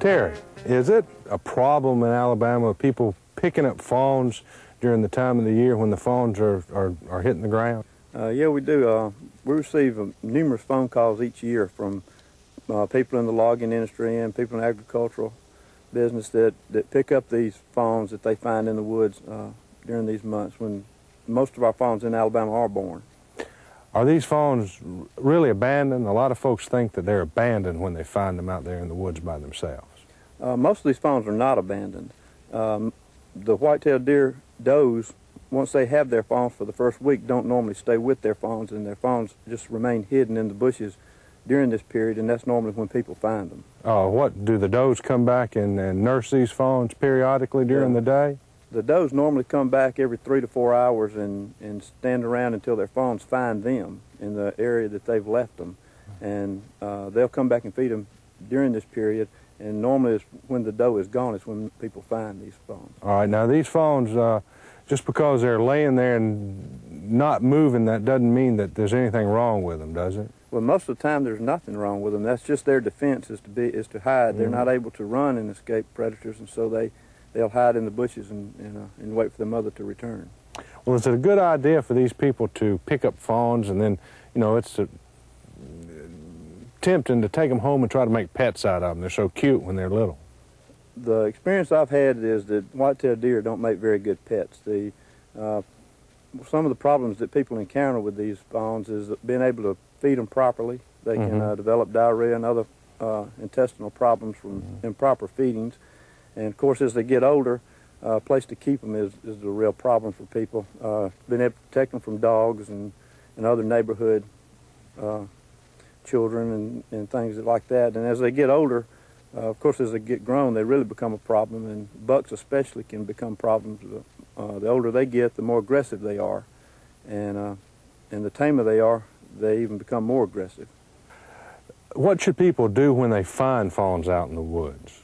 Terry, is it a problem in Alabama of people picking up fawns during the time of the year when the fawns are, are, are hitting the ground? Uh, yeah, we do. Uh, we receive uh, numerous phone calls each year from uh, people in the logging industry and people in agricultural business that, that pick up these fawns that they find in the woods uh, during these months when most of our fawns in Alabama are born. Are these fawns really abandoned? A lot of folks think that they're abandoned when they find them out there in the woods by themselves. Uh, most of these fawns are not abandoned. Um, the white-tailed deer does, once they have their fawns for the first week, don't normally stay with their fawns, and their fawns just remain hidden in the bushes during this period, and that's normally when people find them. Oh, what, do the does come back and, and nurse these fawns periodically during Yeah. the day? The does normally come back every three to four hours and, and stand around until their fawns find them in the area that they've left them. And uh, they'll come back and feed them during this period. And normally it's when the doe is gone is when people find these fawns. All right, now these fawns, uh, just because they're laying there and not moving, that doesn't mean that there's anything wrong with them, does it? Well, most of the time there's nothing wrong with them. That's just their defense is to be is to hide. They're Mhm. not able to run and escape predators, and so they they'll hide in the bushes and and, uh, and wait for the mother to return. Well, is it a good idea for these people to pick up fawns and then, you know, it's uh, tempting to take them home and try to make pets out of them. They're so cute when they're little. The experience I've had is that white-tailed deer don't make very good pets. The uh, some of the problems that people encounter with these fawns is being able to feed them properly. They can Mhm. uh, develop diarrhea and other uh, intestinal problems from improper feedings. And of course, as they get older, uh, a place to keep them is, is a real problem for people. Uh, being able to protect them from dogs and, and other neighborhood uh, children and, and things like that. And as they get older, uh, of course, as they get grown, they really become a problem, and bucks especially can become problems. Uh, the older they get, the more aggressive they are, and uh, and the tamer they are, they even become more aggressive. What should people do when they find fawns out in the woods?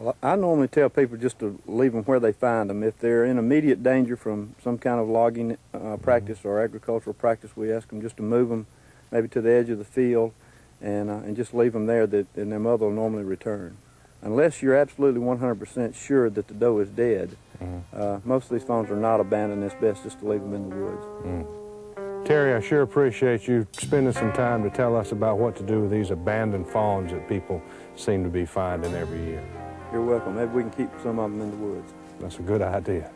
Well, I normally tell people just to leave them where they find them. If they're in immediate danger from some kind of logging uh, practice or agricultural practice, we ask them just to move them maybe to the edge of the field and, uh, and just leave them there that, and their mother will normally return. Unless you're absolutely 100% sure that the doe is dead, Mhm. uh, most of these fawns are not abandoned. It's best just to leave them in the woods. Terry, I sure appreciate you spending some time to tell us about what to do with these abandoned fawns that people seem to be finding every year. You're welcome. Maybe we can keep some of them in the woods. That's a good idea.